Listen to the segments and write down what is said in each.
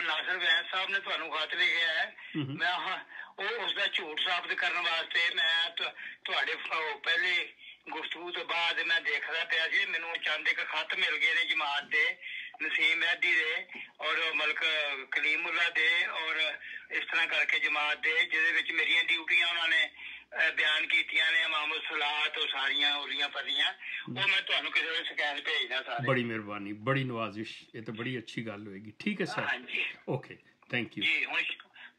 ਨਾਸਰ ਵੈਦ ਸਾਹਿਬ ਨੇ ਤੁਹਾਨੂੰ ਖਤ ਲਿਖਿਆ ਹੈ ਮੈਂ ਹਾਂ ਉਹ ਉਸ ਦਾ ਝੂਠ ਸਾਬਤ ਕਰਨ ਵਾਸਤੇ ਮੈਂ ਤੁ- ਤੁਹਾਡੇ ਫ- ਪਹਿਲੇ ਗੁਫ਼ਤਗੂ ਤੋਂ ਬਾਅਦ ਮੈਂ ਦੇਖਦਾ ਪਿਆ ਸੀ ਮੈਨੂੰ ਚੰਦ ਇੱਕ ਖਤ ਮਿਲ ਗਏ ਨੇ ਜਮਾਤ ਦੇ ਨਸੀਮ ਮਹਿਦੀ ਦੇ ਔਰ ਮਲਕ ਕਲੀਮੁੱਲਾ ਦੇ ਔਰ ਇਸ ਤਰ੍ਹਾਂ ਕਰਕੇ ਜਮਾਤ ਦੇ ਜਿਹਦੇ ਵਿੱਚ ਮੇਰੀਆਂ ਡਿਊਟੀਆਂ ਉਹਨਾਂ ਨੇ ਅਹ, ਬਿਆਨ ਕੀਤੀਆਂ ਨੇ ਇਮਾਮ ਸਲਾਤ ਉਹ ਸਾਰੀਆਂ ਉਲੀਆਂ ਪੜੀਆਂ ਉਹ ਮੈਂ ਤੁਹਾਨੂੰ ਕਿਸੇ ਵੇਲੇ ਸਕੈਨ ਭੇਜਦਾ ਸਾਰੇ ਬੜੀ ਮਿਹਰਬਾਨੀ ਬੜੀ ਨਵਾਜ਼ਿਸ਼ ਇਹ ਤਾਂ ਬੜੀ ਅੱਛੀ ਗੱਲ ਹੋਏਗੀ ਠੀਕ ਹੈ ਸਰ ਹਾਂਜੀ ओके थैंक यू ਜੀ ਹੁਣ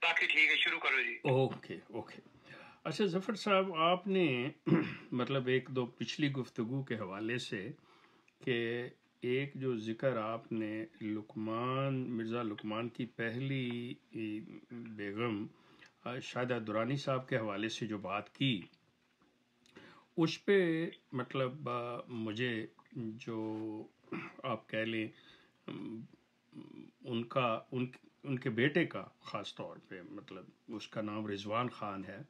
ਬਾਕੀ ਠੀਕ ਹੈ ਸ਼ੁਰੂ ਕਰੋ ਜੀ ओके ओके अच्छा जफ़र साहब आपने मतलब एक दो पिछली गुफ्तगु के हवाले से कि एक जो ज़िक्र आपने लुकमान मिर्ज़ा लुकमान की पहली ए, बेगम शायदा दुरानी साहब के हवाले से जो बात की, उस पे मतलब मुझे जो आप कह लें उनका, उन, उनके बेटे का ख़ास तौर पे मतलब उसका नाम रिजवान ख़ान है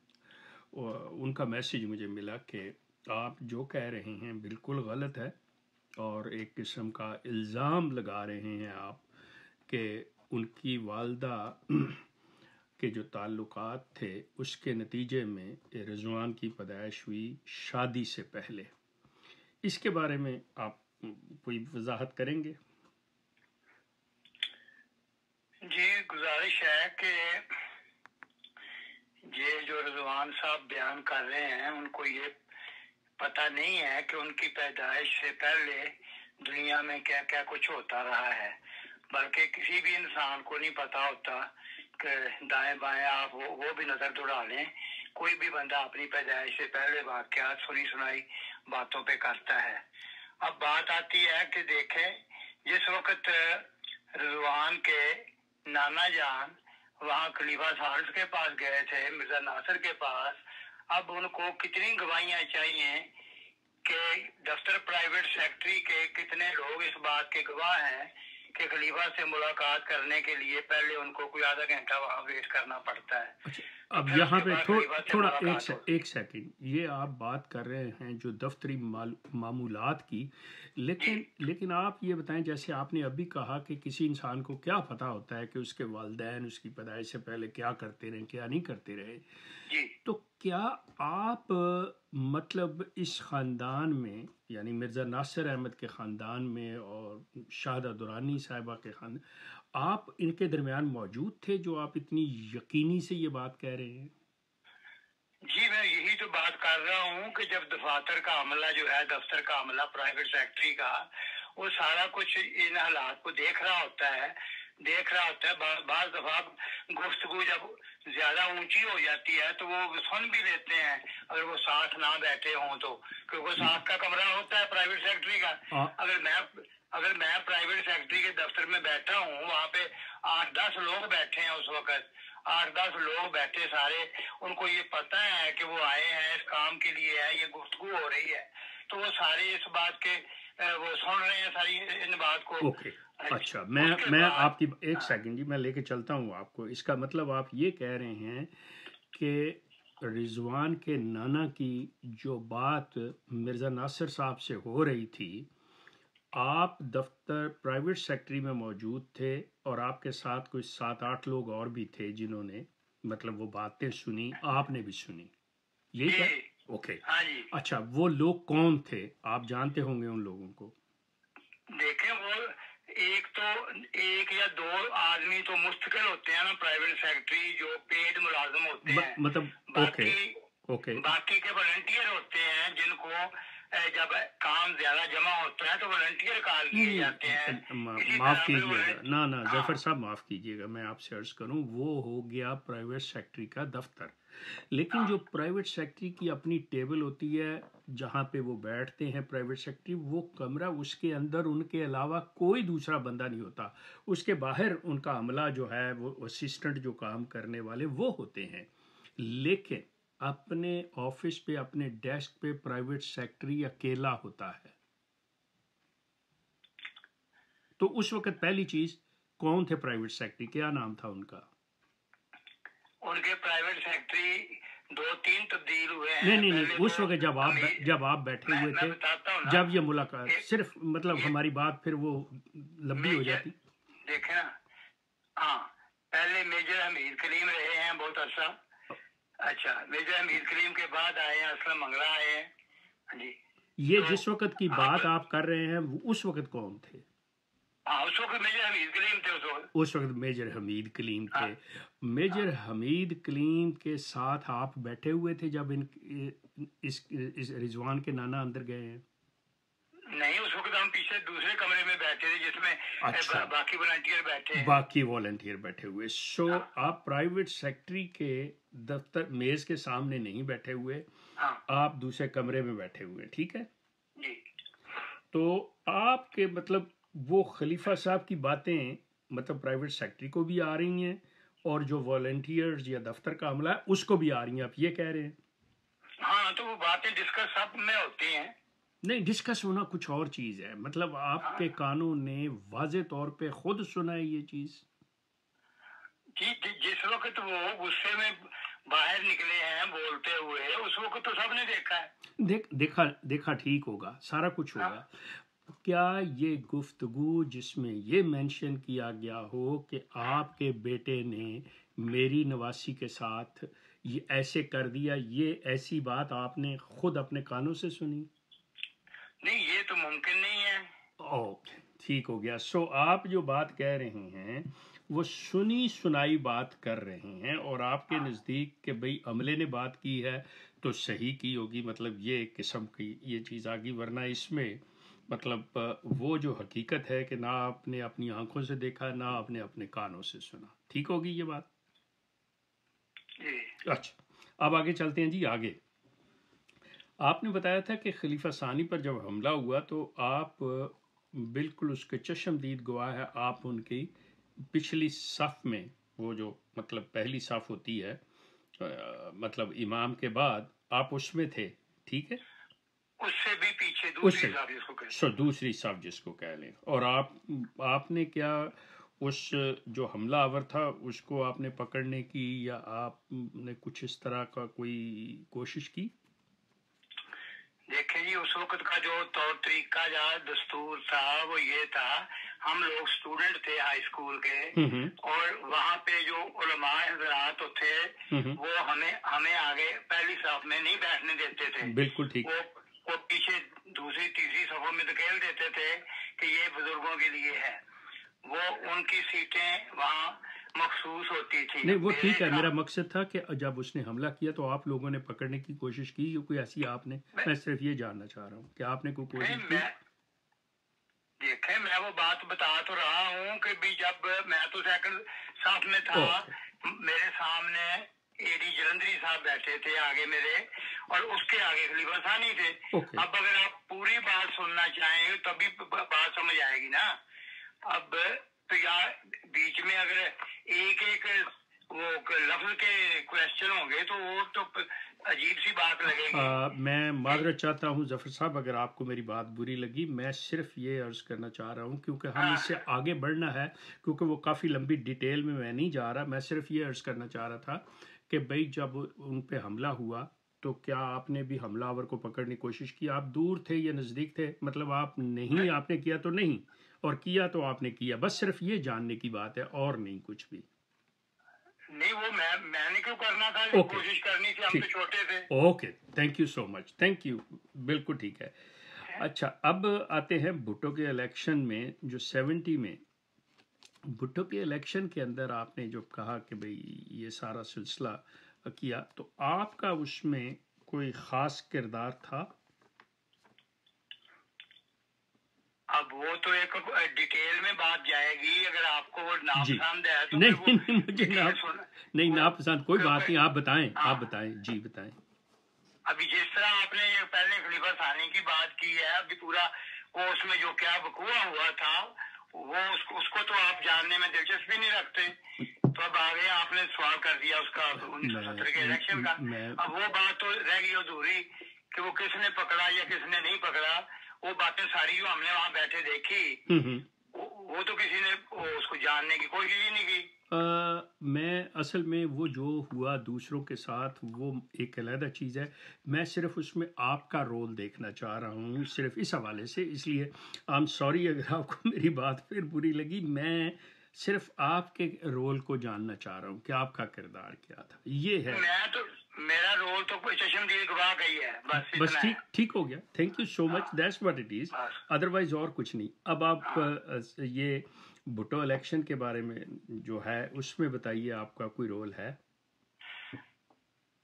उनका मैसेज मुझे मिला कि आप जो कह रहे हैं बिल्कुल गलत है और एक किस्म का इल्ज़ाम लगा रहे हैं आप कि उनकी वालदा के जो ताल्लुकात थे, उसके नतीजे में रिजवान की पैदाइश हुई शादी से पहले। इसके बारे में आप कोई वजाहत करेंगे? जी, गुजारिश है कि ये जो रिजवान साहब बयान कर रहे हैं, उनको ये पता नहीं है कि उनकी पैदाइश से पहले दुनिया में क्या क्या कुछ होता रहा है। बल्कि किसी भी इंसान को नहीं पता होता कि दाएँ बाएँ आप वो, वो भी नज़र दौड़ा लें। कोई भी बंदा अपनी पैदाइश से पहले वाकयात सुनी सुनाई बातों पे करता है। अब बात आती है कि देखें जिस वक्त रिजवान के नाना जान वहाँ खलीफा साल्स के पास गए थे मिर्ज़ा नासिर के पास अब उनको कितनी गवाहियाँ चाहिए कि दफ्तर प्राइवेट सेक्रेटरी के कितने लोग इस बात के गवाह हैं कि खलीफा से मुलाकात करने के लिए पहले उनको कोई आधा घंटा वहाँ वेट करना पड़ता है। अच्छा अब यहाँ पे थोड़ा थो, थोड़ा एक से, एक सेकंड ये आप बात कर रहे हैं जो दफ्तरी मामूलात की लेकिन लेकिन आप ये बताएँ जैसे आपने अभी कहा कि किसी इंसान को क्या पता होता है कि उसके वालदेन उसकी पैदाइश से पहले क्या करते रहे क्या नहीं करते रहे। तो क्या आप मतलब इस ख़ानदान में यानी मिर्ज़ा नासिर अहमद के ख़ानदान में और शाहदा दुरानी साहिबा के खान आप इनके दरमियान मौजूद थे जो आप इतनी यकीनी से ये बात कह रहे हैं? जी मैं यही तो बात कर रहा हूँ कि जब दफातर का अमला जो है दफ्तर का अमला प्राइवेट सेक्रेटरी का वो सारा कुछ इन हालात को देख रहा होता है देख रहा होता है। बा, बाज दफ़ा गुफ्तगु जब ज़्यादा ऊँची हो जाती है तो वो सुन भी लेते हैं अगर वो साथ ना बैठे हों तो। क्योंकि साथ का कमरा होता है प्राइवेट सेक्रेटरी का। हाँ। अगर मैं अगर मैं प्राइवेट सेक्रेटरी के दफ्तर में बैठा हूँ वहाँ पे आठ दस लोग बैठे हैं उस वक्त आठ दस लोग बैठे सारे उनको ये पता है कि वो आए हैं इस काम के लिए है ये गुफ्तगू हो रही है। तो वो सारे इस बात के वो सुन रहे हैं सारी इन बात को। ओके अच्छा मैं मैं आपकी एक सेकंड जी मैं लेके चलता हूँ आपको। इसका मतलब आप ये कह रहे हैं कि रिजवान के नाना की जो बात मिर्ज़ा नासिर साहब से हो रही थी आप दफ्तर प्राइवेट सेक्रेटरी में मौजूद थे और आपके साथ कोई सात आठ लोग और भी थे जिन्होंने मतलब वो बातें सुनी आपने भी सुनी। यही क्या? ओके हाँ अच्छा वो लोग कौन थे? आप जानते होंगे उन लोगों को। देखें वो एक तो एक या दो आदमी तो मुस्तकिल होते हैं ना प्राइवेट सेक्रेटरी जो पेड मुलाजम होते हैं। मतलब ओके ओके बाकी के वॉलंटियर होते हैं। जब काम ज़्यादा जमा होता है तो वॉलंटियर कॉल किए जाते हैं। माफ़ कीजिएगा। ना ना हाँ। ज़फ़र साहब माफ़ कीजिएगा मैं आपसे अर्ज़ करूँ वो हो गया प्राइवेट सेक्रेटरी का दफ्तर। लेकिन जो प्राइवेट सेक्रेटरी की अपनी टेबल होती है जहाँ पे वो बैठते हैं प्राइवेट सेक्रेटरी वो कमरा उसके अंदर उनके अलावा कोई दूसरा बंदा नहीं होता। उसके बाहर उनका अमला जो है वो असिस्टेंट जो काम करने वाले वो होते हैं। लेकिन अपने ऑफ़िस पे अपने डेस्क पे प्राइवेट सेक्रेटरी अकेला होता है। तो उस वक्त पहली चीज़ कौन थे प्राइवेट सेक्रेटरी? क्या नाम था उनका? उनके प्राइवेट सेक्रेटरी दो तीन तब्दील हुए हैं। नहीं नहीं नहीं उस तो वक्त जब आप जब आप बैठे मैं- हुए थे। जब ये मुलाकात सिर्फ़ मतलब एक- हमारी बात फिर वो लंबी हो जाती। देखे ना। हाँ पहले मेजर हमीद करीम रहे हैं बहुत अरसा। अच्छा मेजर हमीद करीम के बाद आए हैं असलम मंगला आए हैं। हाँ जी। ये तो जिस वक्त की बात आप कर रहे हैं वो उस वक्त कौन थे? हाँ उस वक्त मेजर हमीद करीम थे उस वक्त। उस वक्त मेजर हमीद कलीम थे। हाँ। मेजर हमीद कलीम के साथ आप बैठे हुए थे जब इन इस, इस रिजवान के नाना अंदर गए हैं? नहीं उस वक्त हम पीछे दूसरे कमरे में बैठे थे जिसमें अच्छा। बा- बाकी वॉलंटियर बैठे हैं। बाकी वॉलंटियर बैठे हुए। सो आप प्राइवेट सेक्रेटरी के दफ्तर मेज के सामने नहीं बैठे हुए। हाँ। आप दूसरे कमरे में बैठे हुए ठीक है? जी। तो आपके मतलब वो खलीफा साहब की बातें मतलब प्राइवेट सेक्रेटरी को भी आ रही हैं और जो वॉलंटियर्स या दफ्तर का अमला है उसको भी आ रही हैं आप ये कह रहे हैं। हाँ तो वो बातें डिस्कस सब में होती हैं। नहीं डिस्कस होना कुछ और चीज़ है। मतलब आपके कानून ने वाजे तौर पे खुद सुना है ये चीज़? जी जि- जिस वक्त वो गुस्से में बाहर निकले हैं बोलते हुए उस वक्त तो सबने देखा है। देख देखा देखा ठीक होगा सारा कुछ होगा। क्या ये गुफ्तगु जिसमें ये मेंशन किया गया हो कि आपके बेटे ने मेरी नवासी के साथ ये ऐसे कर दिया ये ऐसी बात आपने खुद अपने कानों से सुनी? तो मुमकिन नहीं है। ओके ठीक हो गया। सो आप जो बात कह रहे हैं वो सुनी सुनाई बात कर रहे हैं और आपके नज़दीक के भाई अमले ने बात की है तो सही की होगी। मतलब ये एक किस्म की ये चीज़ आ गई वरना इसमें मतलब वो जो हकीकत है कि ना आपने अपनी आँखों से देखा ना आपने अपने कानों से सुना। ठीक होगी ये बात? अच्छा अब आगे चलते हैं जी आगे। आपने बताया था कि खलीफा सानी पर जब हमला हुआ तो आप बिल्कुल उसके चशमदीद गवाह है। आप उनकी पिछली सफ में वो जो मतलब पहली सफ होती है मतलब इमाम के बाद आप उसमें थे ठीक है? उससे भी पीछे दूसरी साहब जिसको कहते सो दूसरी सफ जिसको कह लें। और आप आपने क्या उस जो हमला आवर था उसको आपने पकड़ने की या आपने कुछ इस तरह का कोई कोशिश की? जी उस वक्त का जो तौर तरीका या दस्तूर था वो ये था हम लोग स्टूडेंट थे हाई स्कूल के और वहाँ पे जो उलमा हजरात थे वो हमें हमें आगे पहली साफ़ में नहीं बैठने देते थे। बिल्कुल ठीक। वो वो पीछे दूसरी तीसरी सफों में धकेल देते थे कि ये बुज़ुर्गों के लिए है। वो उनकी सीटें वहाँ मखसूस होती थी। नहीं वो ठीक है मेरा मकसद था कि जब उसने हमला किया तो आप लोगों ने पकड़ने की कोशिश की कोई ऐसी आपने मैं सिर्फ़ ये जानना चाह रहा हूँ कि आपने कोई कोशिश की? देखे मैं वो बात बता तो रहा हूँ कि भी जब मैं तो सेकंड साफ़ में था मेरे सामने एडी जलंधरी साहब बैठे थे आगे मेरे और उसके आगे खलीफा सानी थे। अब अगर आप पूरी बात सुनना चाहें तभी बात समझ आएगी ना। अब तो यार बीच में अगर एक एक वो लफ्ज के क्वेश्चन होंगे तो वो तो अजीब सी बात लगेगी। आ, मैं माजरत चाहता हूँ ज़फ़र साहब अगर आपको मेरी बात बुरी लगी मैं सिर्फ़ ये अर्ज़ करना चाह रहा हूँ क्योंकि हम हाँ। इससे आगे बढ़ना है क्योंकि वो काफ़ी लंबी डिटेल में मैं नहीं जा रहा मैं सिर्फ़ ये अर्ज़ करना चाह रहा था कि भाई जब उन पे हमला हुआ तो क्या आपने भी हमलावर को पकड़ने की कोशिश की? आप दूर थे या नज़दीक थे? मतलब आप नहीं। आपने किया तो नहीं। और किया तो आपने किया बस सिर्फ़ ये जानने की बात है और नहीं कुछ भी। नहीं वो मैं मैंने क्यों करना था? ओके। कोशिश करनी थी हम तो छोटे थे okay thank you so much thank you बिल्कुल ठीक है। अच्छा अब आते हैं भुट्टो के इलेक्शन में जो सेवेंटी में। भुट्टो के इलेक्शन के अंदर आपने जो कहा कि भाई ये सारा सिलसिला किया तो आपका उसमें कोई ख़ास किरदार था अब वो तो एक डिटेल में बात जाएगी अगर आपको वो नापसंद है तो नहीं वो नहीं मुझे डिटेल ना नहीं नापसंद कोई बात नहीं आप बताएँ हाँ। आप बताएँ जी बताएँ। अभी जिस तरह आपने ये पहले खलीफा सानी की बात की है अभी पूरा वो उसमें जो क्या बकुआ हुआ था वो उसको, उसको तो आप जानने में दिलचस्पी नहीं रखते। तो अब आगे आपने सवाल कर दिया उसका उन्नीस सौ सत्तर के इलेक्शन का। अब वो बात तो रह गई अधूरी कि वो किसने पकड़ा या किसने नहीं पकड़ा। वो बातें सारी जो हमने वहाँ बैठे देखी वो, वो तो किसी ने उसको जानने की कोशिश ही नहीं की। अ, मैं असल में वो जो हुआ दूसरों के साथ वो एक अलहदा चीज़ है। मैं सिर्फ़ उसमें आपका रोल देखना चाह रहा हूँ सिर्फ़ इस हवाले से। इसलिए आई एम सॉरी अगर आपको मेरी बात फिर बुरी लगी। मैं सिर्फ़ आपके रोल को जानना चाह रहा हूँ कि आपका किरदार क्या था। ये है। मैं तो मेरा रोल तो कोई चश्मदीद गवाह गई है बस बस ठीक ठीक हो गया। Thank you so much that's what it is otherwise और कुछ नहीं। अब आप अ, ये भुट्टो इलेक्शन के बारे में जो है उसमें बताइए आपका कोई रोल है।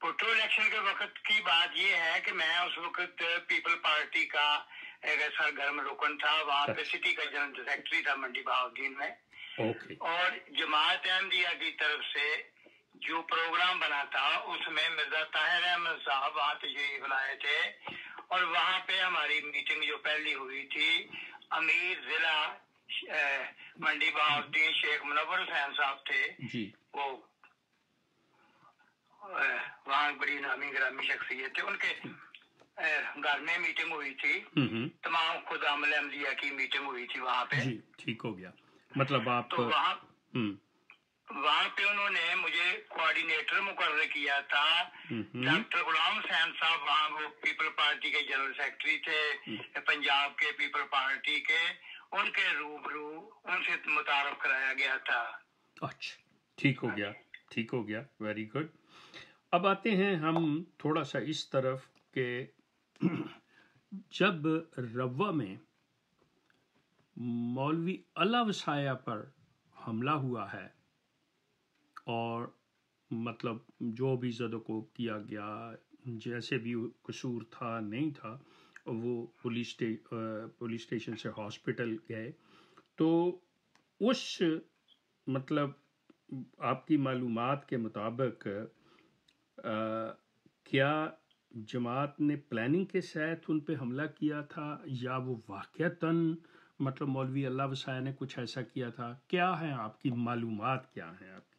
भुट्टो इलेक्शन के वक्त की बात ये है कि मैं उस वक्त पीपल पार्टी का एक ऐसा गर्म रुकन था। वहाँ पे अच्छा। सिटी का जनरल सेक्रेटरी था मंडी बहाउद्दीन में। ओके और जमात अहमदिया की तरफ़ से जो प्रोग्राम बना था उसमें मिर्ज़ा ताहिर अहमद साहब वहाँ तशरीफ़ लाए थे। और वहाँ पे हमारी मीटिंग जो पहली हुई थी अमीर जिला मंडी बहाउद्दीन शेख मुनवर हुसैन साहब थे। जी। वो वहाँ बड़ी नामी ग्रामी शख्सियत थे। उनके घर में मीटिंग हुई थी। तमाम खुद अमल अहमदिया की मीटिंग हुई थी वहाँ पे। ठीक हो गया। मतलब आप तो वहाँ हम्म। वहाँ पे उन्होंने मुझे कोऑर्डिनेटर मुकर्र किया था। हम्म, डॉक्टर गुलाम हुसैन साहब वहाँ वो पीपल पार्टी के जनरल सेक्रेटरी थे पंजाब के पीपल पार्टी के उनके रूबरू उनसे मुतारफ कराया गया था। अच्छा ठीक हो गया ठीक हो गया वेरी गुड अब आते हैं हम थोड़ा सा इस तरफ़ के जब रवा में मौलवी अला वसाया पर हमला हुआ है और मतलब जो भी जदको किया गया, जैसे भी कसूर था, नहीं था, वो पुलिस स्टे पुलिस स्टेशन से हॉस्पिटल गए। तो उस मतलब आपकी मालूम के मुताबिक क्या जमात ने प्लानिंग के साथ उन पर हमला किया था, या वो वाक़तन मतलब मौलवी अल्लाह वसाया ने कुछ ऐसा किया था? क्या है आपकी मालूम क्या है आपकी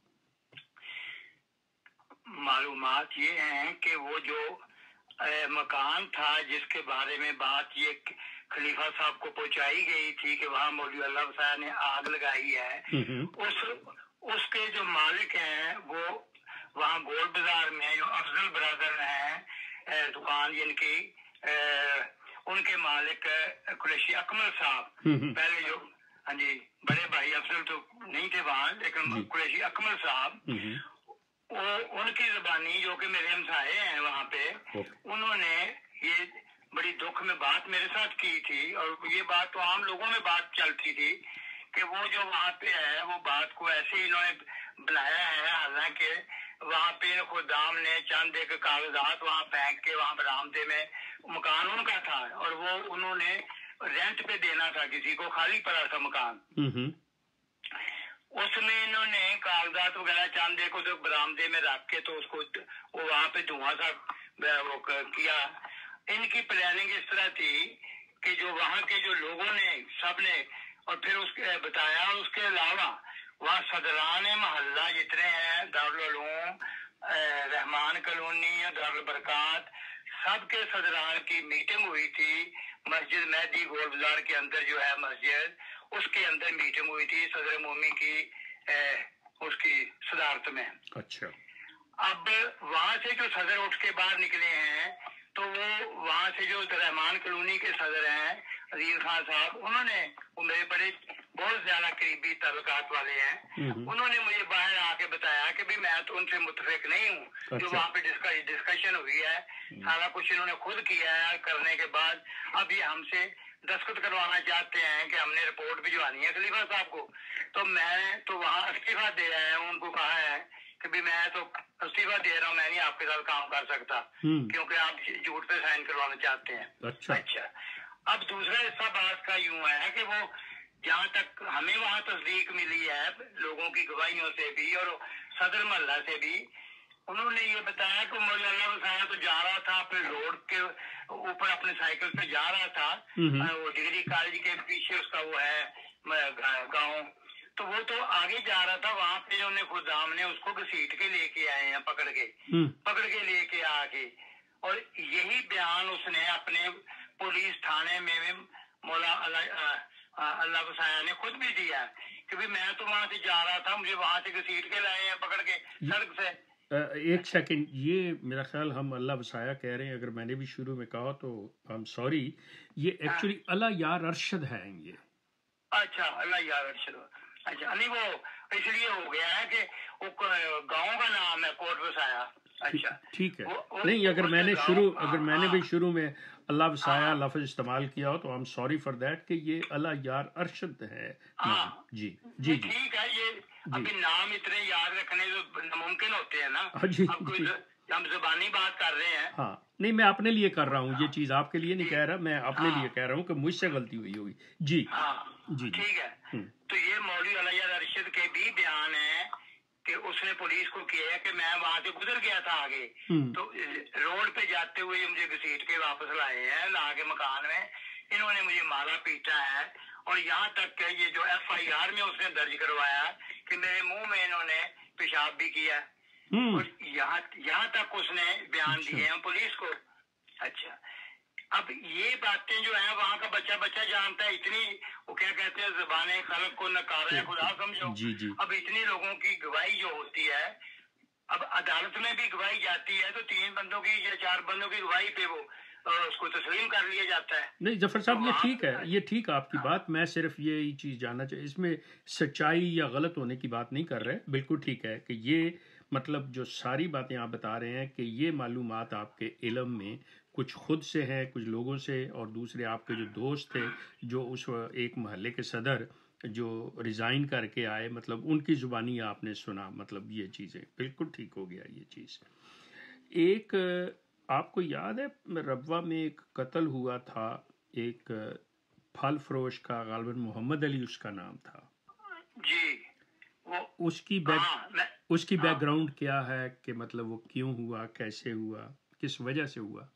मालूमात ये हैं कि वो जो अ, मकान था जिसके बारे में बात ये खलीफा साहब को पहुंचाई गई थी कि वहाँ मौलवी अल्लाह वसाया ने आग लगाई है। उस उसके जो मालिक हैं वो वहाँ गोल बाज़ार में जो अफजल ब्रदर हैं दुकान जिनकी उनके मालिक कुरैशी अकमल साहब। पहले जो हाँ जी बड़े भाई अफजल तो नहीं थे वहाँ लेकिन कुरेशी अकमल साहब। वो उनकी जबानी जो कि मेरे हमसाए हैं वहाँ पे उन्होंने ये बड़ी दुख में बात मेरे साथ की थी और ये बात तो आम लोगों में बात चलती थी कि वो जो वहाँ पे है वो बात को ऐसे ही इन्होंने बनाया है हालाँकि वहाँ पे खुदाम ने चंद एक कागजात वहाँ फेंक के वहाँ बरामदे में मकान उनका था और वो उन्होंने रेंट पे देना था किसी को खाली पड़ा था मकान। हम्म, उसमें इन्होंने कागजात वगैरह चांदे को तो बरामदे में रख के तो उसको वो वहाँ पे धुआँ सा वो किया। इनकी प्लानिंग इस तरह थी कि जो वहाँ के जो लोगों ने, सबने, और फिर उसके, बताया और उसके अलावा वहाँ सदरान मोहल्ला जितने हैं, दारुल रहमान कॉलोनी दारुल बरकात, सबके सदरान की मीटिंग हुई थी। मस्जिद मेहदी गोल बाज़ार के अंदर जो है मस्जिद। उसके अंदर मीटिंग हुई थी सदर मोमी की ए, उसकी सदारत में अच्छा अब वहाँ से जो सदर उठ के बाहर निकले हैं तो वो वहाँ से जो रहमान कॉलोनी के सदर हैं अज़ीज़ खान साहब उन्होंने वो मेरे बड़े बहुत ज़्यादा करीबी ताल्लुकात वाले हैं हम्म, उन्होंने मुझे बाहर आके बताया कि भी मैं तो उनसे मुतफिक नहीं हूँ अच्छा। जो। वहाँ पे डिस्कशन हुई है सारा कुछ इन्होंने खुद किया है करने के बाद अब ये हमसे दस्तखत करवाना चाहते हैं कि हमने रिपोर्ट भिजवानी है खलीफा साहब को। तो मैं तो वहाँ इस्तीफा दे आया हूँ उनको कहा है कि भी मैं तो इस्तीफा दे रहा हूँ मैं नहीं आपके साथ काम कर सकता। हम्म, क्योंकि आप झूठ पे साइन करवाना चाहते हैं। अच्छा। अच्छा। अब दूसरा हिस्सा बात का यूँ है कि वो जहाँ तक हमें वहाँ तस्दीक मिली है लोगों की गवाहियों से भी और सदर मोहल्ला से भी उन्होंने ये बताया कि मौलाना वसाया तो जा रहा था अपने रोड के ऊपर अपने साइकिल पे जा रहा था। वो डिग्री कॉलेज के पीछे उसका वो है गाँव। तो वो तो आगे जा रहा था वहाँ पे उन्हें खुदाम ने उसको घसीट के लेके आए हैं पकड़ के। हम्म, पकड़ के लेके आके। और यही बयान उसने अपने पुलिस थाने में भी मौला अल्लाह वसाया ने खुद भी दिया। कि भी मैं तो वहाँ से जा रहा था मुझे वहाँ से घसीट के लाए हैं पकड़ के सड़क से। एक सेकंड ये मेरा ख्याल हम अल्लाह वसाया कह रहे हैं अगर मैंने भी शुरू में कहा तो आई एम सॉरी ये एक्चुअली अल्लाह यार अरशद है ये। अच्छा अल्लाह यार अरशद। अच्छा नहीं वो इसलिए हो गया है कि वो गाँव का नाम है कोट बसाया। अच्छा। ठीक है। वो- वो- नहीं अगर मैंने शुरू हाँ, अगर मैंने हाँ। भी शुरू में अल्लाह वसाया लफ्ज इस्तेमाल किया हो तो I am sorry for that कि ये अल्लाह यार अरशद है। हाँ। जी जी जी। ठीक है ये अभी नाम इतने याद रखने जो नामुमकिन होते हैं ना हाँ जी, अब कोई जी। हम जुबानी बात कर रहे हैं। हाँ नहीं मैं अपने लिए कर रहा हूँ ये चीज़ आपके लिए नहीं कह रहा मैं अपने हाँ। लिए कह रहा हूँ कि मुझसे गलती हुई होगी। जी। हाँ जी जी। ठीक है। हम्म। तो ये मौलवी अलैया अरशद के भी बयान है कि उसने पुलिस को किया है कि मैं वहाँ से गुजर गया था आगे। हम्म, तो रोड पे जाते हुए मुझे घसीट के वापस लाए हैं ला के मकान में। इन्होंने मुझे मारा पीटा है। और यहाँ तक कि ये जो एफ़ आई आर में उसने दर्ज करवाया कि मेरे मुँह में इन्होंने पेशाब भी किया। हम्म, और यहाँ यहाँ तक उसने बयान अच्छा। दिए हैं पुलिस को। अच्छा। अब ये बातें जो है वहाँ का बच्चा बच्चा जानता है इतनी वो क्या कहते हैं जबान खलक को नकारा है खुदा समझो। जी जी। अब इतनी लोगों की गवाही जो होती है अब अदालत में भी गवाही जाती है तो तीन बंदों की या चार बंदों की गवाही पे वो उसको तस्लीम कर लिया जाता है। नहीं ज़फ़र साहब ये हाँ। ठीक है ये ठीक है आपकी बात। मैं सिर्फ़ ये चीज़ जानना चाहिए इसमें सच्चाई या गलत होने की बात नहीं कर रहे बिल्कुल ठीक है कि ये मतलब जो सारी बातें आप बता रहे हैं कि ये मालूम आपके इलम में कुछ खुद से हैं कुछ लोगों से और दूसरे आपके जो दोस्त थे जो उस एक महल्ले के सदर जो रिज़ाइन करके आए मतलब उनकी ज़ुबानी आपने सुना मतलब ये चीज़ें। बिल्कुल ठीक हो गया ये चीज़। एक आपको याद है रबवा में एक कत्ल हुआ था एक फल फरोश का गालबन मोहम्मद अली उसका नाम था। जी। वो उसकी बैक हाँ मैं उसकी बैकग्राउंड क्या है कि मतलब वो क्यों हुआ कैसे हुआ किस वजह से हुआ?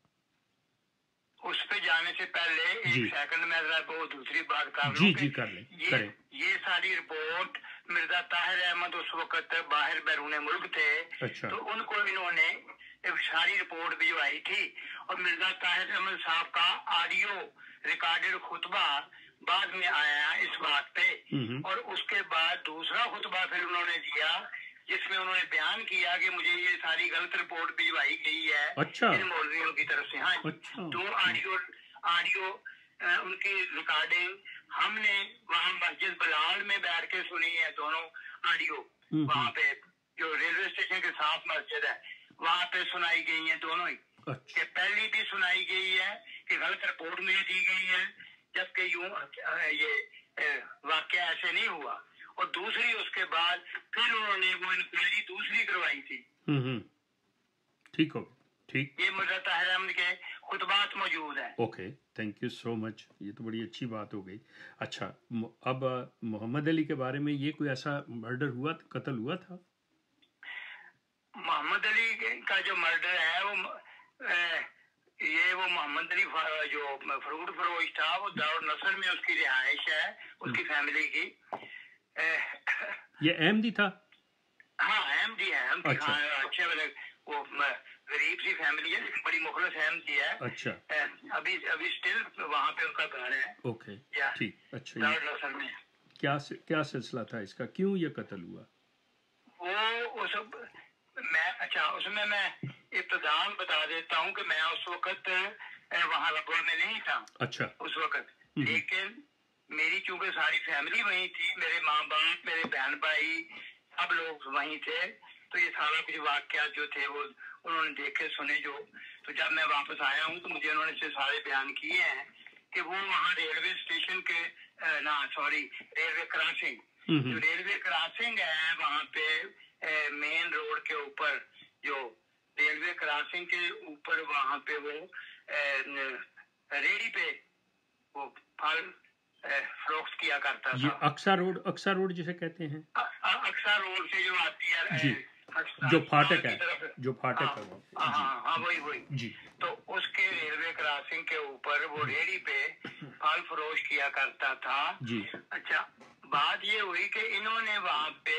उस पे जाने से पहले। एक सेकंड में वो दूसरी बात कर लूँ जी जी कर लें। ये करें। ये सारी रिपोर्ट मिर्ज़ा ताहिर अहमद उस वक्त बाहर बैरून मुल्क थे। अच्छा। तो उनको इन्होंने एक सारी रिपोर्ट भिजवाई थी। और मिर्ज़ा ताहिर अहमद साहब का ऑडियो रिकॉर्डेड खुतबा बाद में आया इस बात पे। और उसके बाद दूसरा खुतबा फिर उन्होंने दिया जिसमें उन्होंने बयान किया कि मुझे ये सारी गलत रिपोर्ट भिजवाई गई है अच्छा। इन मौलवियों की तरफ़ से। हाँ अच्छा। दो ऑडियो ऑडियो उनकी रिकॉर्डिंग हमने वहाँ मस्जिद बलाल में बैठ के सुनी है दोनों ऑडियो हम्म, वहाँ पे जो रेलवे स्टेशन के साथ मस्जिद है वहाँ पे सुनाई गई है दोनों ही। अच्छा। कि पहली भी सुनाई गई है कि गलत रिपोर्ट मुझे दी गई है जबकि यूँ ये वाक्य ऐसे नहीं हुआ। और दूसरी उसके बाद फिर उन्होंने वो इंक्वायरी दूसरी करवाई थी। हम्म हम्म। ठीक हो ठीक। ये मुर्जा ताहिर अहमद के खुतबात मौजूद है। Okay. Thank you so much ये तो बड़ी अच्छी बात हो गई। अच्छा अब मोहम्मद अली के बारे में ये कोई ऐसा मर्डर हुआ था कत्ल हुआ था? मोहम्मद अली का जो मर्डर है वो ये वो मोहम्मद अली जो फ्रूट फरोश था वो दारुल नसर में उसकी रिहाइश है उसकी फैमिली की। अ, ये अहमदी था? हाँ अहमदी है अहमदी अच्छा। खान अच्छे वाले वो गरीब सी फैमिली है बड़ी मुखलस अहमदी है। अच्छा। अभी अभी स्टिल वहाँ पे उनका घर है। ओके ठीक अच्छा में। क्या क्या सिलसिला था इसका? क्यों ये कत्ल हुआ? वो उस मैं अच्छा उसमें मैं इब्तदान बता देता हूँ कि मैं उस वक्त वहाँ लबुल में नहीं था। अच्छा। उस वक्त। हम्म। लेकिन मेरी चूँकि सारी फैमिली वहीं थी मेरे माँ बाप मेरे बहन भाई सब लोग वहीं थे। तो ये सारा कुछ वाक्य जो थे वो उन्होंने देखे सुने जो तो जब मैं वापस आया हूँ तो मुझे उन्होंने से सारे बयान किए हैं कि वो वहाँ रेलवे स्टेशन के ना सॉरी रेलवे क्रॉसिंग हम्म, जो हम्म, रेलवे क्रॉसिंग है वहाँ पे मेन रोड के ऊपर जो रेलवे क्रॉसिंग के ऊपर वहाँ पे वो रेडी पे वो फल फरोख्त किया करता था। अक्सा रोड अक्सा रोड जिसे कहते हैं। अ- अ- अक्सर रोड से जो आती है जी। जो फाटक की है तरफ- जो फाटक हाँ, है वहाँ हाँ हाँ हाँ वही वही। जी। जी तो उसके रेलवे क्रॉसिंग के ऊपर वो रेडी पे फल फरोश किया करता था। जी। अच्छा बात ये हुई कि इन्होंने वहाँ पे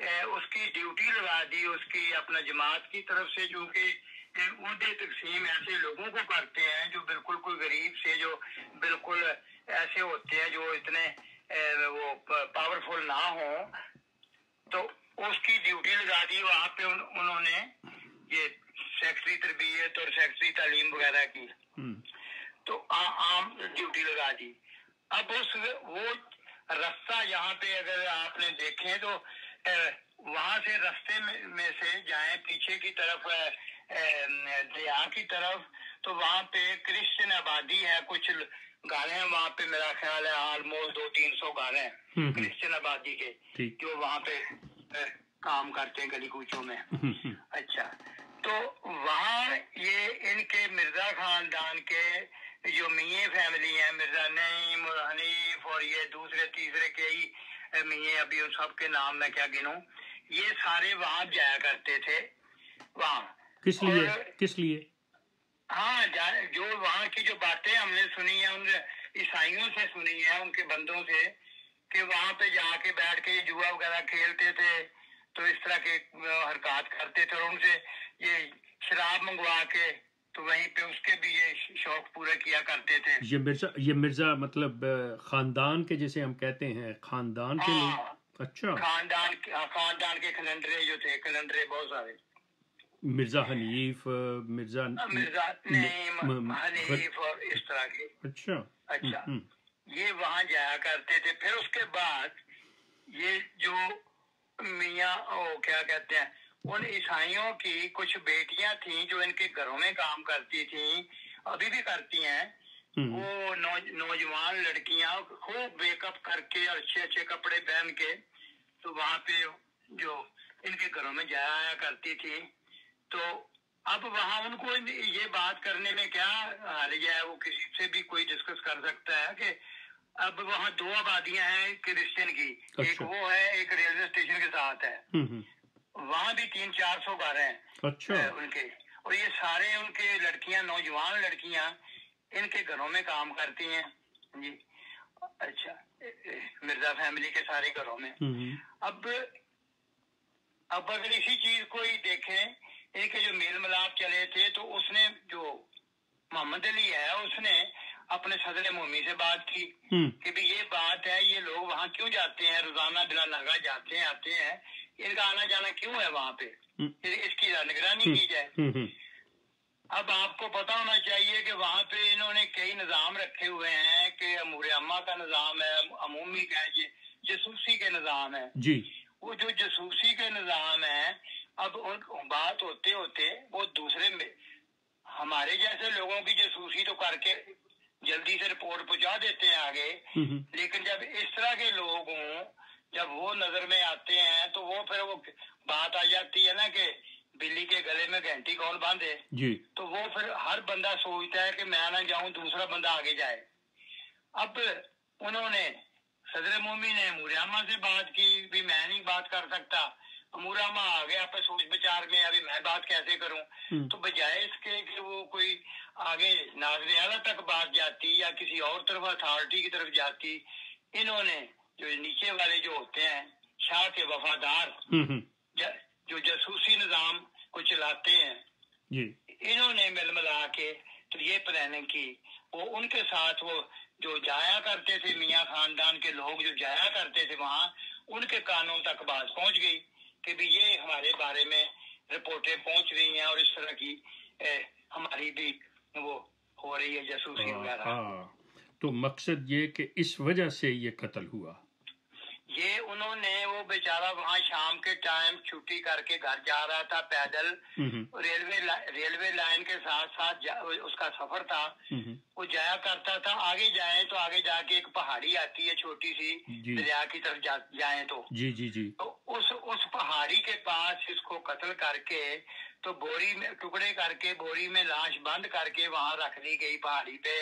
ए, उसकी ड्यूटी लगा दी उसकी अपना जमात की तरफ़ से चूँकि उहदे तकसीम ऐसे लोगों को करते हैं जो बिल्कुल कोई गरीब से जो बिल्कुल ऐसे होते हैं जो इतने ए, वो पावरफुल ना हो। तो उसकी ड्यूटी लगा दी वहाँ पे उन, उन्होंने ये सेक्रेटरी तरबियत और सेक्रेटरी तालीम वगैरह की। हम्म, तो आ, आम ड्यूटी लगा दी। अब उस वो रास्ता यहाँ पे अगर आपने देखे तो वहाँ से रास्ते में, में से जाए पीछे की तरफ़ दरिया की तरफ़ तो वहाँ पे क्रिश्चियन आबादी है कुछ गाने हैं वहाँ पे मेरा ख्याल है ऑलमोस्ट दो तीन सौ गाने हैं हम्म, हम्म। क्रिश्चियन आबादी के जो वहाँ पे काम करते हैं गली कूचों में। अच्छा तो वहाँ ये इनके मिर्ज़ा खानदान के जो मिये फैमिली है मिर्ज़ा नईम और हनीफ और ये दूसरे तीसरे के ही मिये अभी उन सब के नाम मैं क्या गिनूं ये सारे वहाँ जाया करते थे वहाँ। किस लिए? किस लिए? हाँ जो वहाँ की जो बातें हमने सुनी है उन ईसाइयों से सुनी है उनके बंदों से कि वहाँ पे जाके बैठ के ये जुआ वगैरह खेलते थे तो इस तरह के हरकत करते थे और उनसे ये शराब मंगवा के तो वहीं पे उसके भी ये शौक पूरा किया करते थे। ये मिर्ज़ा ये मिर्ज़ा मतलब खानदान के जैसे हम कहते हैं खानदान के हाँ, लोग अच्छा। खानदान खानदान के कैलेंडरे जो थे कैलेंडरे बहुत सारे। मिर्ज़ा हनीफ मिर्ज़ा मिर्ज़ा नईम हनीफ और इस तरह के। अच्छा। अच्छा। हम्म, हम्म। ये वहाँ जाया करते थे। फिर उसके बाद ये जो मियाँ ओ क्या कहते हैं उन ईसाइयों की कुछ बेटियाँ थी जो इनके घरों में काम करती थी अभी भी करती हैं हम्म। वो नौ, नौजवान लड़कियाँ खूब मेकअप करके और अच्छे अच्छे कपड़े पहन के तो वहाँ पे जो इनके घरों में जाया आया करती थी। तो अब वहाँ उनको ये बात करने में क्या हार्ज है? वो किसी से भी कोई डिस्कस कर सकता है कि अब वहाँ दो आबादियाँ हैं क्रिश्चियन की। अच्छा। एक वो है एक रेलवे स्टेशन के साथ है। हम्म, हम्म। वहाँ भी तीन चार सौ घर हैं अच्छा। उनके। और ये सारे उनके लड़कियाँ नौजवान लड़कियाँ इनके घरों में काम करती हैं। जी। अच्छा मिर्ज़ा फैमिली के सारे घरों में। हम्म, अब अब अगर इसी चीज़ को ही देखें एक जो मेल मिलाप चले थे तो उसने जो मोहम्मद अली है उसने अपने सदर मोमी से बात की हम्म। कि भी ये बात है ये लोग वहाँ क्यों जाते हैं? रोज़ाना बिना नगा जाते हैं आते हैं। इनका आना जाना क्यों है वहाँ पे? हम्म। इसकी निगरानी हम्म। की जाए। अब आपको पता होना चाहिए कि वहाँ पे इन्होंने कई निज़ाम रखे हुए हैं कि अमूर अम्मा का निज़ाम है अमूमी का है जसूसी के निज़ाम है। जी। वो जो जसूसी के निज़ाम है अब उन बात होते होते वो दूसरे में हमारे जैसे लोगों की जसूसी तो करके जल्दी से रिपोर्ट पहुँचा देते हैं आगे। लेकिन जब इस तरह के लोग हों जब वो नज़र में आते हैं तो वो फिर वो बात आ जाती है ना कि बिल्ली के गले में घंटी कौन बांधे? जी। तो वो फिर हर बंदा सोचता है कि मैं ना जाऊँ दूसरा बंदा आगे जाए। अब उन्होंने सदर मोमी ने मुरियामा से बात की भी मैं नहीं बात कर सकता। अमूरामा आ गया पे सोच विचार में अभी मैं बात कैसे करूँ? हम्म। तो बजाय इसके कि वो कोई आगे नाजर तक बात जाती या किसी और तरफ़ अथॉरिटी की तरफ़ जाती इन्होंने जो नीचे वाले जो होते हैं शाह के वफादार हम्म, हम्म। जो जसूसी निज़ाम को चलाते हैं जी इन्होंने मिल मिला के तो ये प्लानिंग की वो उनके साथ वो जो जाया करते थे मियाँ खानदान के लोग जो जाया करते थे वहाँ उनके कानून तक बात पहुँच गई कि भी ये हमारे बारे में रिपोर्टें पहुँच रही हैं और इस तरह की ए, हमारी भी वो हो रही है जसूसी हाँ, वगैरह हाँ। तो मकसद ये कि इस वजह से ये कत्ल हुआ ये उन्होंने वो बेचारा वहाँ शाम के टाइम छुट्टी करके घर जा रहा था पैदल। रेलवे ला, रेलवे लाइन के साथ साथ उसका सफ़र था। वो जाया करता था। आगे जाए तो आगे जाके एक पहाड़ी आती है छोटी सी दरिया की तरफ़ जा, जाए तो। जी जी जी। तो उस उस पहाड़ी के पास इसको कत्ल करके तो बोरी में टुकड़े करके बोरी में लाश बंद करके वहाँ रख दी गई पहाड़ी पे।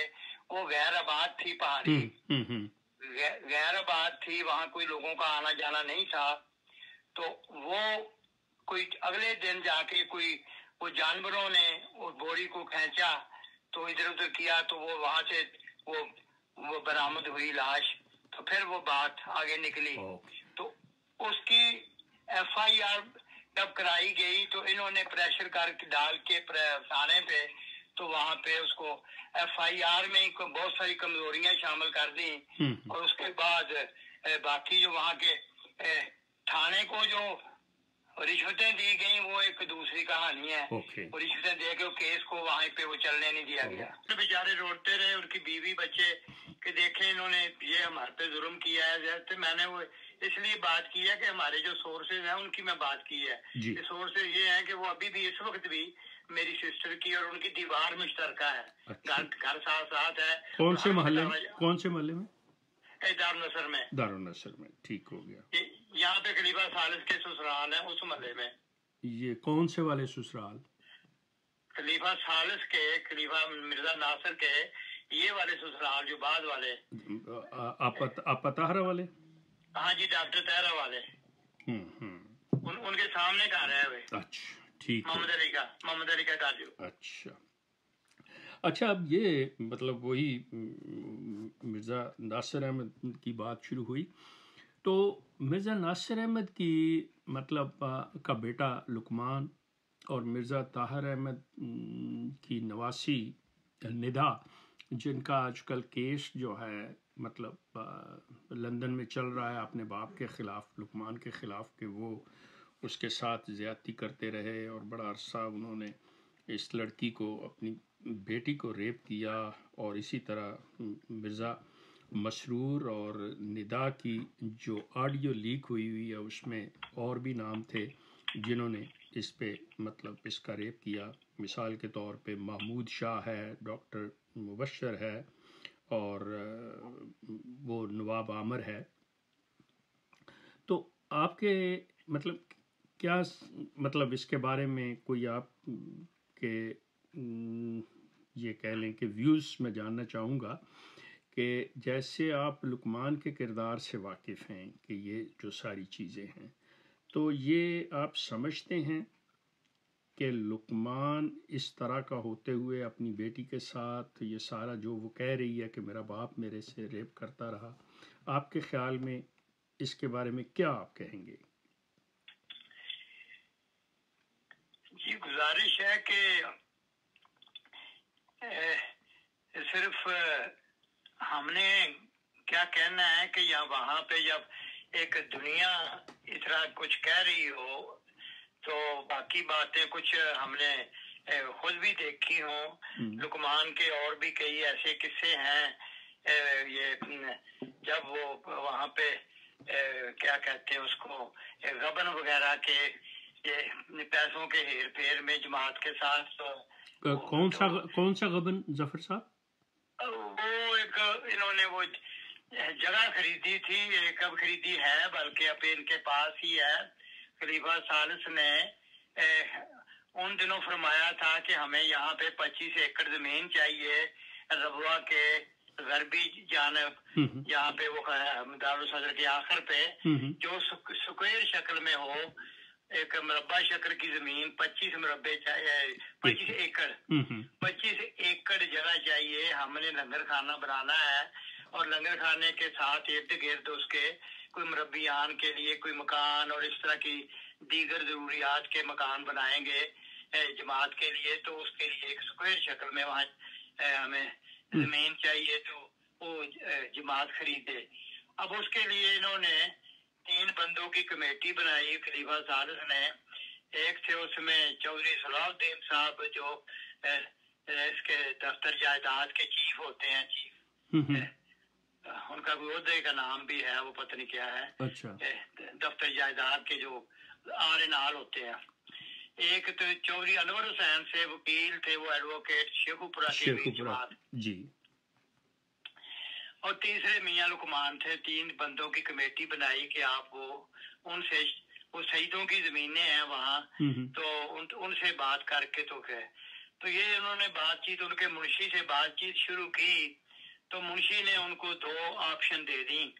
वो गैर आबाद थी पहाड़ी। हम्म, हम्म, गैर बात थी वहाँ कोई लोगों का आना जाना नहीं था। तो वो कोई अगले दिन जाके कोई वो जानवरों ने उस बोरी को खेचा तो इधर उधर किया तो वो वहाँ से वो वो बरामद हुई लाश। तो फिर वो बात आगे निकली। तो उसकी एफ़ आई आर जब कराई गई तो इन्होंने प्रेशर कर डाल के थाने पे तो वहाँ पे उसको एफ़ आई आर में बहुत सारी कमजोरियाँ शामिल कर दी। हम्म। और उसके बाद बाकी जो वहाँ के थाने को जो रिश्वतें दी गई वो एक दूसरी कहानी है। और रिश्वतें दे के केस को वहाँ पे वो चलने नहीं दिया गया। तो बेचारे रोते रहे उनकी बीवी बच्चे कि देखे इन्होंने ये हमारे पे जुर्म किया है तो मैंने वो इसलिए बात की है कि हमारे जो सोर्सेज हैं उनकी मैं बात की है। सोर्सेज ये हैं कि वो अभी भी इस वक्त भी मेरी सिस्टर की और उनकी दीवार मुश्तरका है। अच्छा। घर घर साथ साथ है। कौन से मोहल्ले में? कौन से मोहल्ले में? दारुल में। दारुनसर में। ठीक हो गया। यहाँ पे खलीफा सालिस के ससुराल है उस महल्ले में। ये कौन से वाले ससुराल? खलीफा सालिस के खलीफा मिर्ज़ा नासिर के ये वाले ससुराल जो बाद वाले। आपत आपताहरा वाले? हाँ जी डॉक्टर तहरा वाले। हम्म हम्म। उन, उनके सामने घर है वे। अच्छा। ठीक मोहम्मद अली का मोहम्मद अली का घर अच्छा। अच्छा अब ये मतलब वही मिर्ज़ा नासिर अहमद की बात शुरू हुई। तो मिर्ज़ा नासिर अहमद की मतलब का बेटा लुकमान और मिर्ज़ा ताहर अहमद की नवासी निदा जिनका आजकल केस जो है मतलब लंदन में चल रहा है अपने बाप के ख़िलाफ़ लुकमान के ख़िलाफ़ कि वो उसके साथ ज़्यादती करते रहे और बड़ा अरसा उन्होंने इस लड़की को, अपनी बेटी को रेप किया और इसी तरह मिर्ज़ा मसरूर और निदा की जो ऑडियो लीक हुई हुई है, उसमें और भी नाम थे जिन्होंने इस पे मतलब इसका रेप किया। मिसाल के तौर पे महमूद शाह है, डॉक्टर मुबशर है और, वो नवाब आमर है। तो आपके मतलब क्या मतलब इसके बारे में कोई आप के ये कह लें कि व्यूज़ मैं जानना चाहूँगा कि जैसे आप लुकमान के किरदार से वाकिफ़ हैं कि ये जो सारी चीज़ें हैं तो ये आप समझते हैं कि लुकमान इस तरह का होते हुए अपनी बेटी के साथ ये सारा जो वो कह रही है कि मेरा बाप मेरे से रेप करता रहा, आपके ख्याल में इसके बारे में क्या आप कहेंगे जी गुजारिश है कि सिर्फ़ हमने क्या कहना है कि या वहाँ पे जब एक दुनिया इस तरह कुछ कह रही हो तो बाकी बातें कुछ हमने खुद भी देखी हो। हम्म, लुकमान के और भी कई ऐसे किस्से हैं ये जब वो वहाँ पे क्या कहते हैं उसको गबन वगैरह के ये पैसों के हेर फेर में जमात के साथ तो कौन सा कौन सा गबन ज़फ़र साहब? वो एक इन्होंने वो जगह खरीदी थी कब खरीदी है बल्कि अब इनके पास ही है। खलीफा सालिस ने ए, उन दिनों फरमाया था कि हमें यहाँ पे 25 एकड़ ज़मीन चाहिए रबुआ के गरबी जानब। हम्म, यहाँ पे वो दारुल सदर के आखिर पे हम्म, जो सुक- स्क्वायर शक्ल में हो एक मुरब्बा शक्ल की ज़मीन 25 मुरब्बे चाहिए 25 एकड़। हम्म, पच्चीस एकड़ जगह चाहिए हमने लंगर खाना बनाना है और लंगर खाने के साथ इर्द गिर्द उसके कोई मुरब्बियान के लिए कोई मकान और इस तरह की दीगर जरूरियात के मकान बनाएँगे जमात के लिए तो उसके लिए एक स्क्वायर शक्ल में वहाँ हमें ज़मीन चाहिए तो वो जमात खरीदे। अब उसके लिए इन्होंने तीन बंदों की कमेटी बनाई खलीफा सालिस ने। एक थे उसमें चौधरी सलाउद्दीन साहब जो इसके दफ्तर जायदाद के चीफ होते हैं चीफ। हम्म, उनका कोई उहदे का नाम भी है वो पता नहीं क्या है। अच्छा। दफ्तर जायदाद के जो आर नाल होते हैं। एक तो चौधरी अनवर हुसैन से वकील थे वो एडवोकेट शेखुपुरा के बीच जी। और तीसरे मियाँ लुकमान थे तीन बंदों की कमेटी बनाई कि आप वो उनसे वो शहीदों की जमीनें हैं वहाँ हम्म, तो उन, उनसे बात करके तो क्या तो ये उन्होंने बातचीत उनके मुंशी से बातचीत शुरू की तो मुंशी ने उनको दो ऑप्शन दे दी।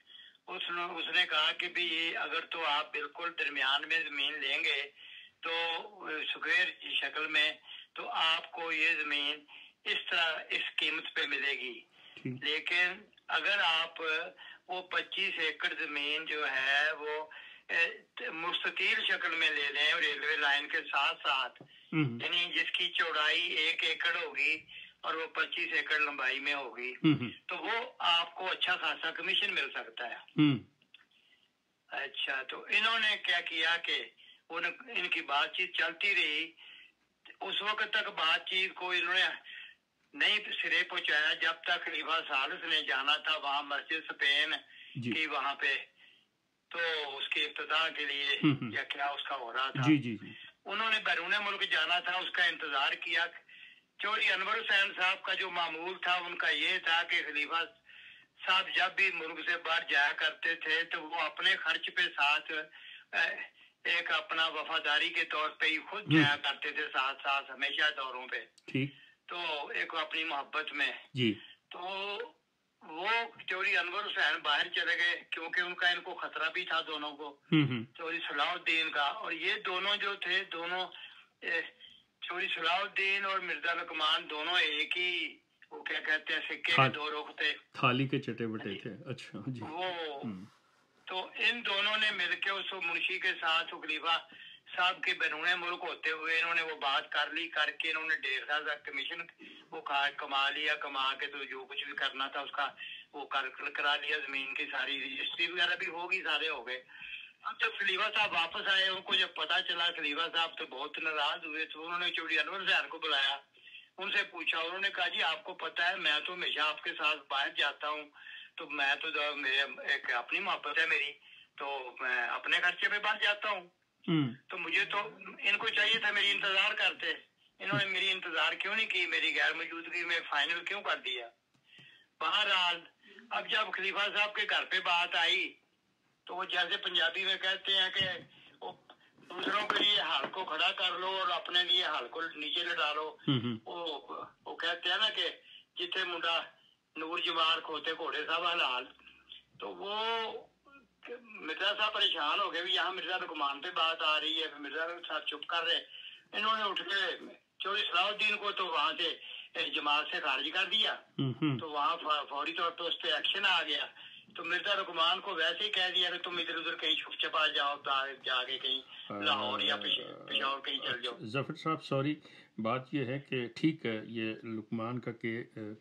उसने उसने कहा कि भी ये अगर तो आप बिल्कुल दरमियान में ज़मीन लेंगे तो सुखेर की शक्ल में तो आपको ये ज़मीन इस तरह इस कीमत पे मिलेगी। लेकिन अगर आप वो 25 एकड़ ज़मीन जो है वो ए, मुस्तकिल शक्ल में ले लें रेलवे लाइन के साथ साथ हम्म, यानी जिसकी चौड़ाई एक एकड़ होगी और वो 25 एकड़ लंबाई में होगी हम्म, तो वो आपको अच्छा खासा कमीशन मिल सकता है। हम्म, अच्छा तो इन्होंने क्या किया कि उन इनकी बातचीत चलती रही उस वक्त तक बातचीत को इन्होंने नहीं सिरे पहुँचाया। जब तक खलीफा सालिस ने जाना था वहाँ मस्जिद स्पेन की वहाँ पे तो उसके इफ्ताह के लिए हम्म, हम्म। या क्या उसका हो रहा था। जी जी जी। उन्होंने बैरून मुल्क जाना था उसका इंतज़ार किया। चौधरी अनवर हुसैन साहब का जो मामूल था उनका ये था कि खलीफा साहब जब भी मुल्क से बाहर जाया करते थे तो वो अपने खर्च पे साथ एक अपना वफादारी के तौर पे ही खुद हम्म। जाया करते थे साथ साथ हमेशा दौरों पे। ठीक। तो एक अपनी मोहब्बत में। जी। तो वो चोरी अनवर हुसैन बाहर चले गए क्योंकि उनका इनको खतरा भी था दोनों को। हम्म, हम्म। चोरी सलाउद्दीन का। और ये दोनों जो थे दोनों चोरी सलाउद्दीन और मिर्ज़ा लकमान दोनों एक ही वो क्या कहते हैं सिक्के के दो रुख थे। थाली के चटे बटे थे। अच्छा जी। वो हम्म। तो इन दोनों ने मिलकर उस मुंशी के साथ खलीफा साहब के बैरून मुल्क होते हुए इन्होंने वो बात कर ली, करके इन्होंने डेढ़ साल तक कमीशन वो खा, कमा लिया, कमा के तो जो कुछ भी करना था उसका वो कर, करा लिया, ज़मीन की सारी रजिस्ट्री वगैरह भी होगी सारे हो गए अब जब खलीफा साहब वापस आए, उनको जब पता चला खलीफा साहब तो बहुत नाराज़ हुए तो उन्होंने चौड़ी अनवर जहर को बुलाया उनसे पूछा, उन्होंने कहा, जी, आपको पता है, मैं तो हमेशा आपके साथ बाहर जाता हूँ तो मैं तो मेरे, एक अपनी मोहब्बत है मेरी तो मैं अपने खर्चे पे बाहर जाता हूँ। तो मुझे तो इनको चाहिए था मेरी इंतज़ार करते। इन्होंने मेरी इंतज़ार क्यों नहीं की? मेरी गैर मौजूदगी में फाइनल क्यों कर दिया? बहरहाल अब जब खलीफा साहब के घर पे बात आई तो वो जैसे पंजाबी में कहते हैं कि दूसरों के लिए हाल को खड़ा कर लो और अपने लिए हाल को नीचे लड़ा लो। हम्म, हम्म। वो वो कहते हैं ना कि जिथे मुंडा नूर जमार खोते घोड़े साहब हलाल तो वो मिर्ज़ा साहब परेशान हो गए भी यहाँ मिर्ज़ा रुकमान पे बात आ रही है फिर मिर्ज़ा साहब चुप कर रहे इन्होंने उठ के चौधरी सलाउद्दीन को तो वहाँ से जमात से खारिज कर दिया। तो वहाँ फौरी तौर पर उस पर एक्शन आ गया। तो मिर्ज़ा रुकमान को वैसे ही कह दिया कि तुम इधर उधर कहीं छुप छपा जाओ जाके कहीं लाहौर या पिशावर कहीं चल जाओ। ज़फ़र साहब सॉरी बात यह है कि ठीक है ये लुकमान का के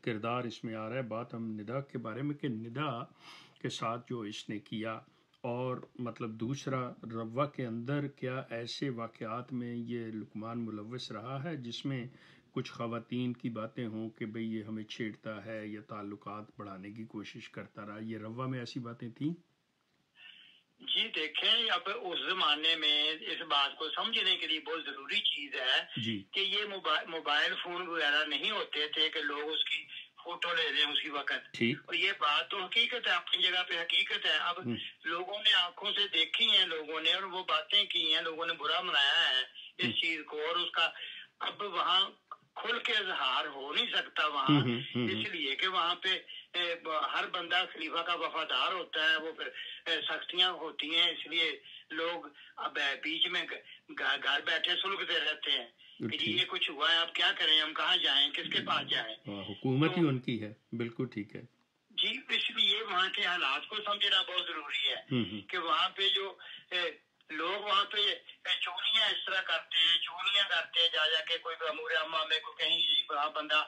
किरदार इसमें आ रहा है। बात हम निदा के बारे में कि निदा के साथ जो इसने किया और मतलब दूसरा रवा के अंदर क्या ऐसे वाक़ात में ये लुकमान मुलवस रहा है जिसमें कुछ ख़वातीन की बातें हों कि भाई ये हमें छेड़ता है या ताल्लुक बढ़ाने की कोशिश करता रहा? ये रवा में ऐसी बातें थी? जी देखें अब उस जमाने में इस बात को समझने के लिए बहुत ज़रूरी चीज़ है कि ये मोबाइल फ़ोन वगैरह नहीं होते थे कि लोग उसकी फ़ोटो ले रहे हैं उसी वक्त। और ये बात तो हकीकत है अपनी जगह पे हकीकत है। अब हम्म। लोगों ने आँखों से देखी है लोगों ने और वो बातें की हैं लोगों ने बुरा मनाया है इस हम्म। चीज़ को और उसका अब वहाँ खुल के इजहार हो नहीं सकता वहाँ। हम्म, इसलिए कि वहाँ पे हर बंदा खलीफा का वफादार होता है वो फिर सख्तियाँ होती हैं इसलिए लोग अब बीच में घर बैठे सुलगते रहते हैं। कि ये कुछ हुआ है अब क्या करें हम कहाँ जाए किसके पास जाएँ? हाँ, हुकूमत तो, ही उनकी है बिल्कुल ठीक है। जी इसलिए वहाँ के हालात को समझना बहुत ज़रूरी है हम्म, हम्म। कि वहाँ पे जो ए, लोग वहाँ पे चोलियाँ इस तरह करते हैं चोलियाँ करते हैं जा जाके कोई अमूर अम्मा में कोई कहीं वहाँ बंदा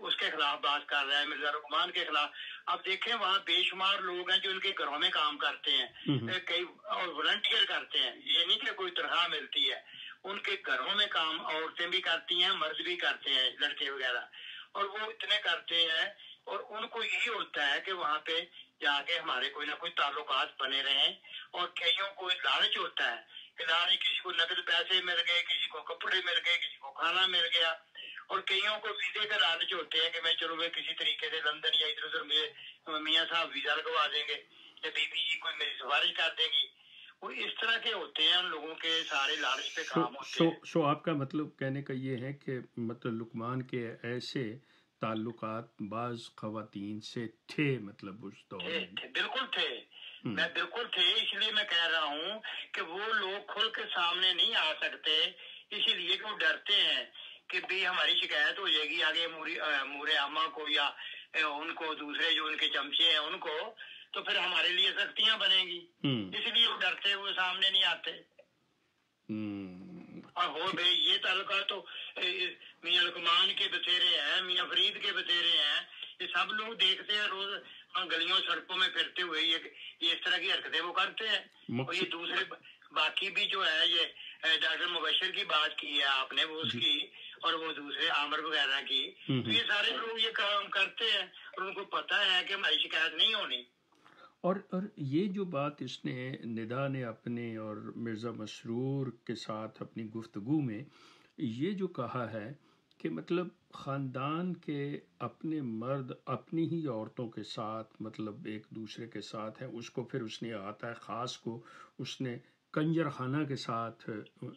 उसके खिलाफ बात कर रहा है मिर्ज़ा रुकमान के खिलाफ। अब देखें वहाँ बेशुमार लोग हैं जो उनके घरों में काम करते हैं हम्म, कई और वॉलंटियर करते हैं। ये नहीं कि कोई तनख्वाह मिलती है। उनके घरों में काम औरतें भी करती हैं, मर्द भी करते हैं, लड़के वगैरह। और वो इतने करते हैं और उनको यही होता है कि वहाँ पे जाके हमारे कोई ना कोई ताल्लुकात बने रहे और कईयों को लालच होता है कि लाने किसी को नकद पैसे मिल गए, किसी को कपड़े मिल गए, किसी को खाना मिल गया। और कईयों को वीजे का लालच होते हैं कि मैं चलो वे किसी तरीके से लंदन या इधर उधर मेरे मियाँ साहब वीज़ा लगवा देंगे, या बीबी जी कोई मेरी सिफारिश कर देगी। वो इस तरह के होते हैं उन लोगों के सारे लालच पे काम होते सो, हैं। सो आपका मतलब कहने का ये है कि मतलब लुकमान के ऐसे ताल्लुकात बाज खवातीन से थे मतलब उस दौर में। बिल्कुल थे। हम्म। मैं बिल्कुल थे इसलिए मैं कह रहा हूँ कि वो लोग खुल के सामने नहीं आ सकते इसीलिए वो डरते हैं कि भी हमारी शिकायत हो जाएगी आगे मूरे आमा को या उनको दूसरे जो उनके चमचे हैं उनको तो फिर हमारे लिए सख्तियाँ बनेगी। हम्म। इसलिए वो डरते हुए सामने नहीं आते। हम्म। और हो भाई ये ताल्लुका तो मियाँ लुकमान के बतेरे हैं मियाँ फरीद के बतेरे हैं। ये सब लोग देखते हैं रोज गलियों सड़कों में फिरते हुए ये ये इस तरह की हरकतें वो करते हैं। और ये दूसरे बाकी भी जो है ये डॉक्टर मुबशर की बात की है आपने वो उसकी और वो दूसरे आमर वगैरह की। हम्म, तो ये सारे लोग ये काम करते हैं और उनको पता है कि हमारी शिकायत नहीं होनी। और और ये जो बात इसने, निदा ने अपने और मिर्ज़ा मसरूर के साथ अपनी गुफ्तगु में ये जो कहा है कि मतलब ख़ानदान के अपने मर्द अपनी ही औरतों के साथ मतलब एक दूसरे के साथ हैं, उसको फिर उसने आता है ख़ास को उसने कंजर खाना के साथ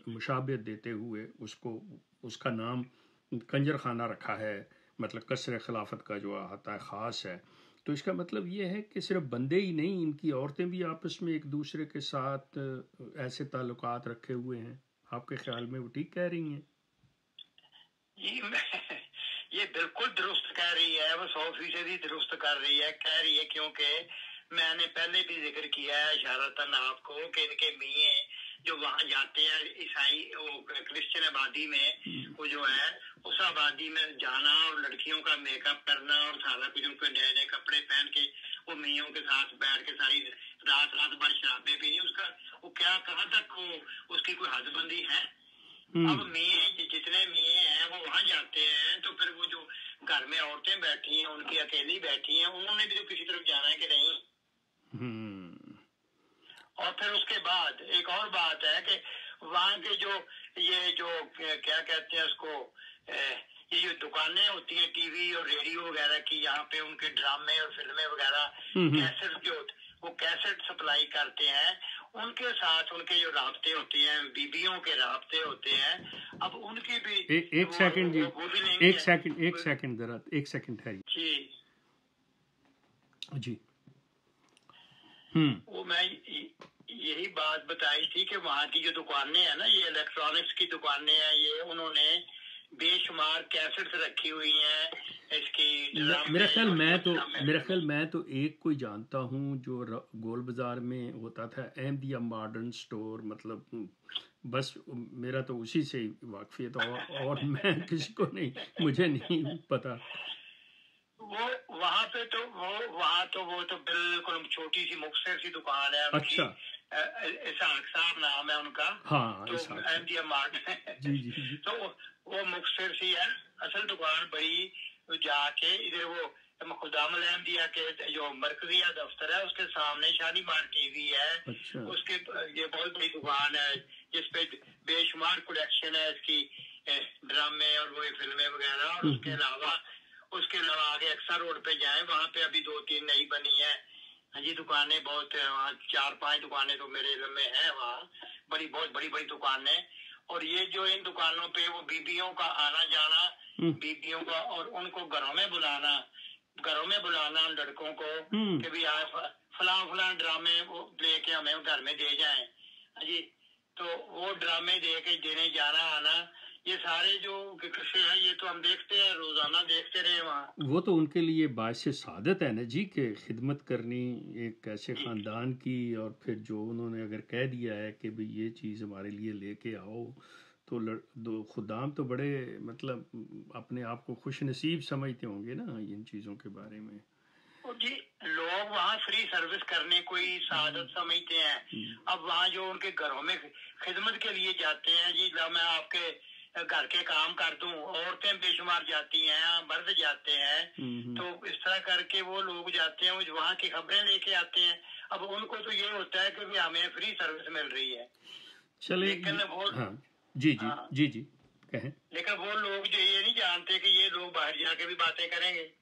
मुशाबत देते हुए उसको, उसका नाम कंजर खाना रखा है मतलब कसर खिलाफत का जो आता है, ख़ास है। तो इसका मतलब ये है कि सिर्फ़ बंदे ही नहीं, इनकी औरतें भी आपस में एक दूसरे के साथ ऐसे ताल्लुकात रखे हुए हैं। आपके ख्याल में वो ठीक कह रही हैं? ये बिल्कुल दुरुस्त कह रही है, वो सौ फ़ीसदी दुरुस्त कर रही है। कह रही है क्योंकि मैंने पहले भी ज़िक्र किया है इशारतन आपको कि इनके मिये जो वहाँ जाते हैं ईसाई वो क्रिश्चियन आबादी में हम्म। वो जो है उस आबादी में जाना और लड़कियों का मेकअप करना और सारा कुछ उनको नए नए कपड़े पहन के वो मियों के साथ बैठ के सारी रात रात भर शराबे पीनी उसका वो क्या कहाँ तक वो उसकी कोई हदबंदी है हम्म। अब मिये जितने मिये हैं वो वहाँ जाते हैं तो फिर वो जो घर में औरतें बैठी हैं उनकी अकेली बैठी हैं उन्होंने भी तो किसी तरफ़ जाना है कि नहीं हम्म। और फिर उसके बाद एक और बात है कि वहाँ के जो ये जो क्या कहते हैं उसको ये जो दुकानें होती हैं टीवी और रेडियो वगैरह की यहाँ पे उनके ड्रामे और फ़िल्में वगैरह हम्म। कैसेट जो वो कैसेट सप्लाई करते हैं। उनके साथ उनके जो रबते होते हैं बीबियों के रबते होते हैं अब उनकी भी ए, एक सेकंड जी। वो भी नहीं एक सेकंड एक सेकंड जरा एक सेकंड है। जी। जी। हम्म। वो मैं यही बात बताई थी कि वहाँ की जो दुकानें हैं ना ये इलेक्ट्रॉनिक्स की दुकानें हैं ये उन्होंने बेशुमार कैसेट्स रखी हुई हैं इसकी मेरा ख्याल मैं तो मेरा ख्याल मैं तो एक कोई जानता हूँ जो गोल बाज़ार में होता था अहमदिया मॉडर्न स्टोर मतलब बस मेरा तो उसी से वाकफियत और, और मैं किसी को नहीं मुझे नहीं पता। वो वहाँ पे तो वो वहाँ तो वो तो बिल्कुल छोटी सी मुख्तर सी दुकान है अच्छा। साहब नाम है उनका। हाँ तो एम मार्ट जी जी जी तो वो मुख्तर सी है। असल दुकान बड़ी जाके इधर वो खुदामल अहमदिया के जो मरकजिया दफ्तर है उसके सामने शादी शालीमार टीवी है। अच्छा। उसके ये बहुत बड़ी दुकान है जिसपे बेशुमार कलेक्शन है इसकी ड्रामे और वो फ़िल्में वगैरह। और उसके हम्म, हम्म। अलावा उसके अलावा आगे अक्सर रोड पे जाए वहाँ पे अभी दो तीन नई बनी है हाँ जी दुकानें बहुत है वहाँ चार पाँच दुकानें तो मेरे इलम में है वहाँ बड़ी बहुत बड़ी बड़ी दुकानें और ये जो इन दुकानों पे वो बीबियों का आना जाना हम्म। बीबियों का और उनको घरों में बुलाना घरों में बुलाना लड़कों को हम्म। कि भी आज फलां फलां ड्रामे वो लेके हमें घर में दे जाए हाँ जी तो वो ड्रामे दे के देने जाना आना ये सारे जो कृषि है ये तो हम देखते हैं रोज़ाना देखते रहे वहाँ। वो तो उनके लिए बायस सादत है ना जी के खिदमत करनी एक ऐसे ख़ानदान की और फिर जो उन्होंने अगर कह दिया है कि भाई ये चीज़ हमारे लिए लेके आओ तो दो खुदाम तो बड़े मतलब अपने आप को खुश नसीब समझते होंगे ना इन चीज़ों के बारे में। जी लोग वहाँ फ्री सर्विस करने कोई सादत समझते हैं। अब वहाँ जो उनके घरों में खिदमत के लिए जाते हैं जी मैं आपके घर के काम कर दूँ औरतें बेशुमार जाती हैं मर्द जाते हैं तो इस तरह करके वो लोग जाते हैं वहाँ की खबरें लेके आते हैं। अब उनको तो ये होता है कि हमें फ्री सर्विस मिल रही है। लेकिन वो हाँ, जी जी हाँ, जी जी कहें। लेकिन वो लोग जो ये नहीं जानते कि ये लोग बाहर जाके भी बातें करेंगे।